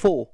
4